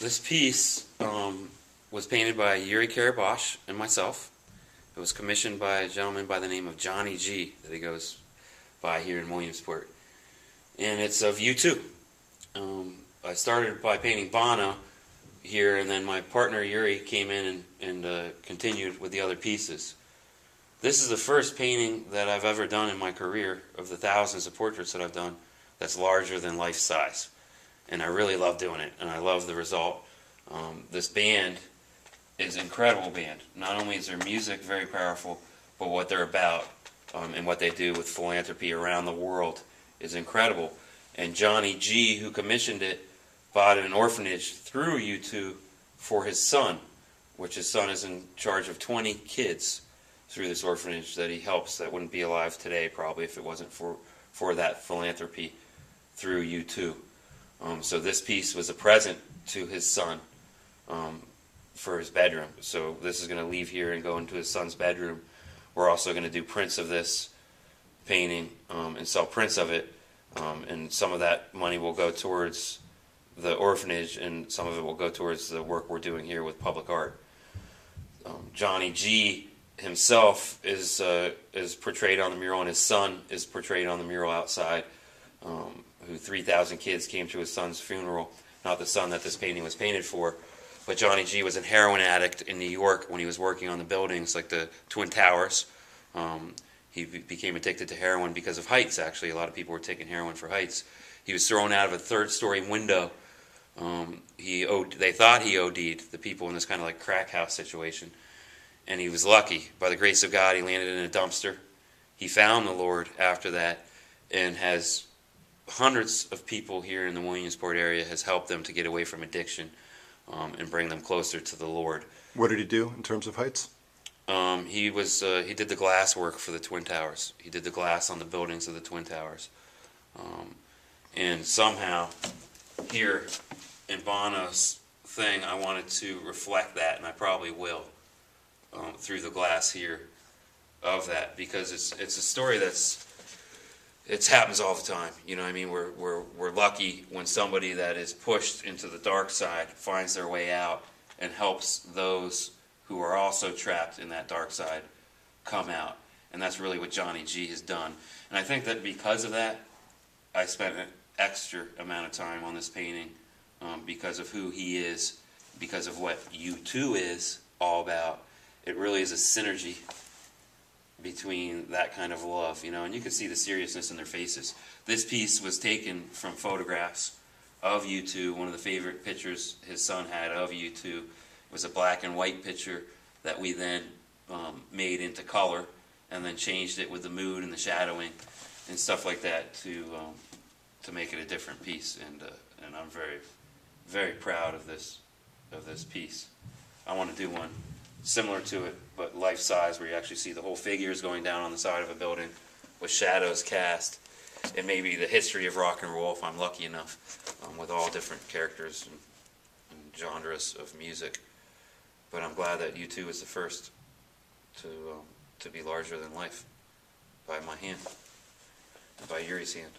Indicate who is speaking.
Speaker 1: This piece um, was painted by Yuri Karabosh and myself. It was commissioned by a gentleman by the name of Johnny G that he goes by here in Williamsport. And it's of U2. Um, I started by painting Bono here, and then my partner Yuri came in and, and uh, continued with the other pieces. This is the first painting that I've ever done in my career of the thousands of portraits that I've done that's larger than life size and I really love doing it, and I love the result. Um, this band is an incredible band. Not only is their music very powerful, but what they're about um, and what they do with philanthropy around the world is incredible. And Johnny G, who commissioned it, bought an orphanage through U2 for his son, which his son is in charge of 20 kids through this orphanage that he helps that wouldn't be alive today probably if it wasn't for, for that philanthropy through U2. Um, so this piece was a present to his son um, for his bedroom. So this is going to leave here and go into his son's bedroom. We're also going to do prints of this painting um, and sell prints of it. Um, and some of that money will go towards the orphanage, and some of it will go towards the work we're doing here with public art. Um, Johnny G himself is uh, is portrayed on the mural, and his son is portrayed on the mural outside. Um, who 3,000 kids came to his son's funeral. Not the son that this painting was painted for, but Johnny G was a heroin addict in New York when he was working on the buildings like the Twin Towers. Um, he became addicted to heroin because of heights, actually. A lot of people were taking heroin for heights. He was thrown out of a third story window. Um, he od- they thought he OD'd, the people in this kind of like crack house situation. And he was lucky. By the grace of God, he landed in a dumpster. He found the Lord after that and has hundreds of people here in the Williamsport area has helped them to get away from addiction um, and bring them closer to the Lord.
Speaker 2: What did he do in terms of heights?
Speaker 1: Um, he was uh, he did the glass work for the Twin Towers. He did the glass on the buildings of the Twin Towers, um, and somehow here in Bono's thing, I wanted to reflect that, and I probably will um, through the glass here of that because it's it's a story that's it happens all the time. You know, I mean, we're, we're, we're lucky when somebody that is pushed into the dark side finds their way out and helps those who are also trapped in that dark side come out. And that's really what Johnny G has done. And I think that because of that, I spent an extra amount of time on this painting um, because of who he is, because of what U2 is all about. It really is a synergy between that kind of love, you know, and you can see the seriousness in their faces. This piece was taken from photographs of U2. One of the favorite pictures his son had of U2 was a black and white picture that we then um, made into color and then changed it with the mood and the shadowing and stuff like that to um, to make it a different piece. And uh, and I'm very very proud of this of this piece. I want to do one similar to it, but life size, where you actually see the whole figures going down on the side of a building with shadows cast. And maybe the history of rock and roll, if I'm lucky enough, um, with all different characters and, and, genres of music. But I'm glad that U2 was the first to um, to be larger than life by my hand by Yuri's hand.